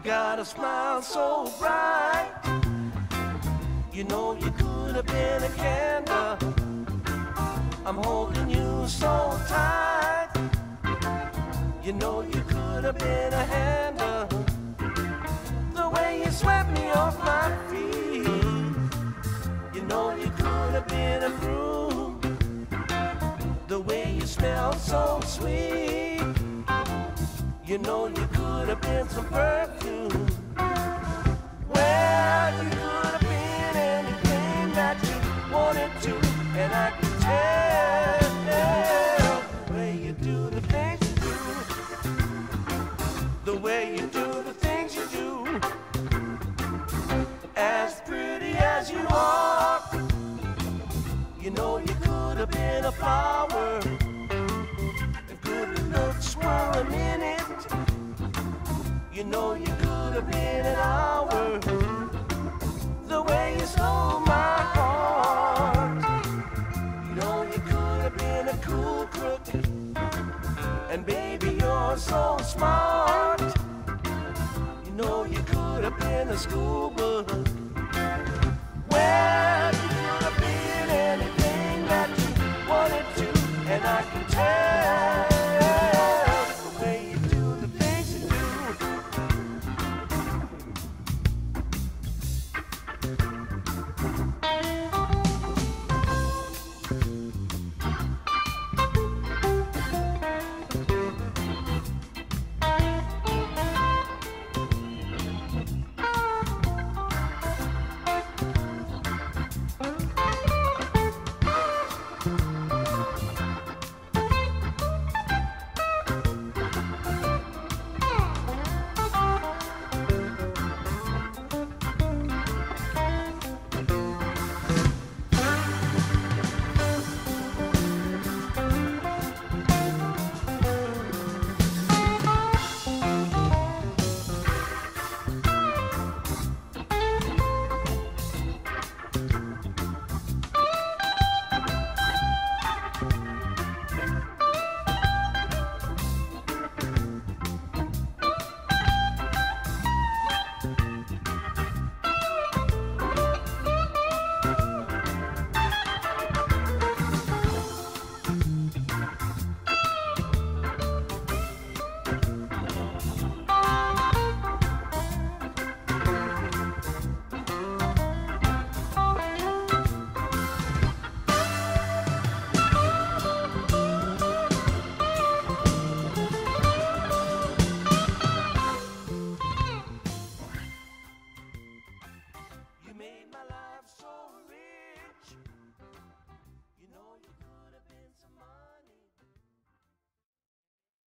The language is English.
got a smile so bright. You know you could have been a candle. I'm holding you so tight. You know you could have been a handle. The way you swept me off my feet. You know you could have been a fruit. The way you smell so sweet. You know you could have been some perfume. The way you do the things you do. As pretty as you are, you know you could have been a flower. If good looks were a minute, you know you could have been an hour. The way you stole my heart, you know you could have been a cool crook. And baby, you're so smart. Been a school book. Well, you could have been anything that you wanted to, and I can tell.